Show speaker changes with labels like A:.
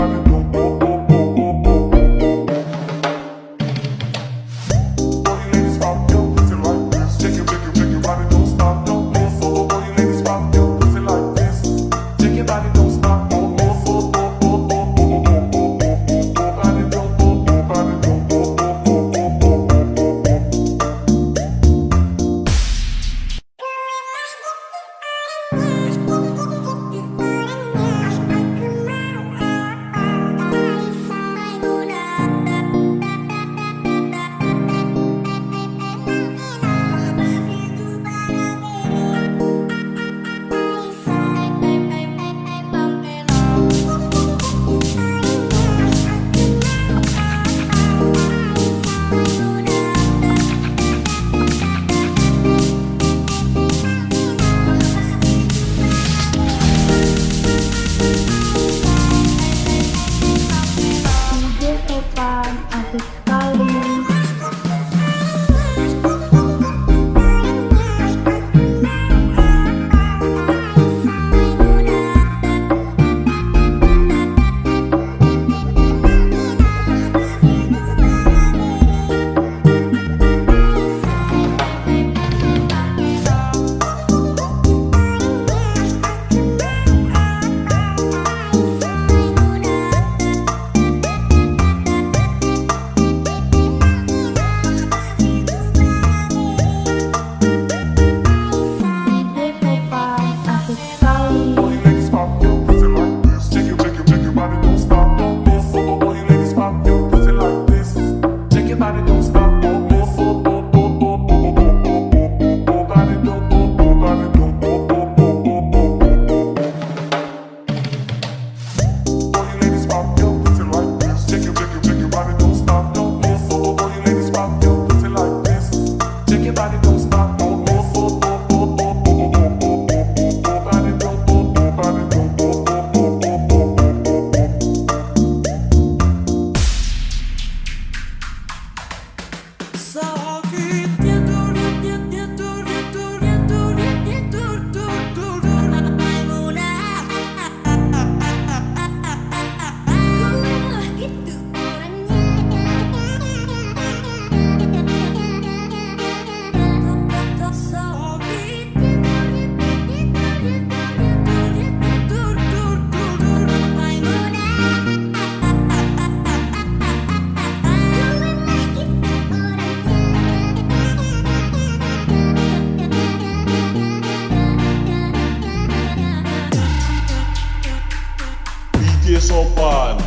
A: are
B: so
A: Remix